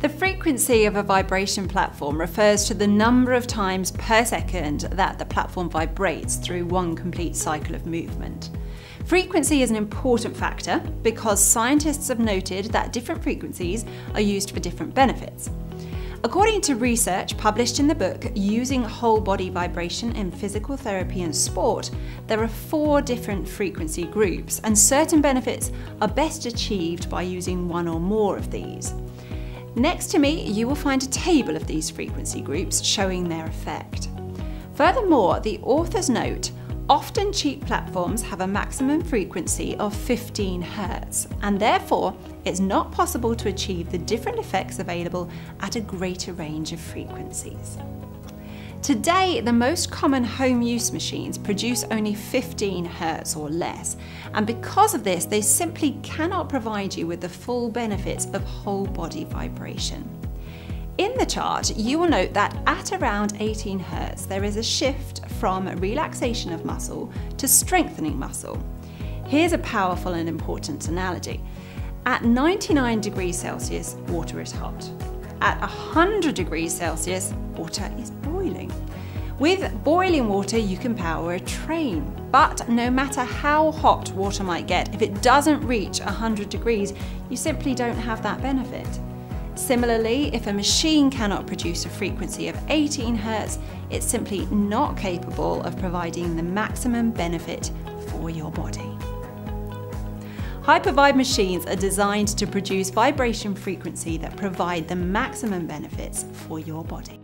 The frequency of a vibration platform refers to the number of times per second that the platform vibrates through one complete cycle of movement. Frequency is an important factor because scientists have noted that different frequencies are used for different benefits. According to research published in the book Using Whole Body Vibration in Physical Therapy and Sport, there are four different frequency groups, and certain benefits are best achieved by using one or more of these. Next to me, you will find a table of these frequency groups showing their effect. Furthermore, the authors note often cheap platforms have a maximum frequency of 15 Hz, and therefore it's not possible to achieve the different effects available at a greater range of frequencies. Today, the most common home use machines produce only 15 Hz or less, and because of this, they simply cannot provide you with the full benefits of whole body vibration. In the chart, you will note that at around 18 Hz, there is a shift from relaxation of muscle to strengthening muscle. Here's a powerful and important analogy. At 99 degrees Celsius, water is hot. At 100 degrees Celsius, water is boiling. With boiling water, you can power a train. But no matter how hot water might get, if it doesn't reach 100 degrees, you simply don't have that benefit. Similarly, if a machine cannot produce a frequency of 18 Hz, it's simply not capable of providing the maximum benefit for your body. Hypervibe machines are designed to produce vibration frequency that provide the maximum benefits for your body.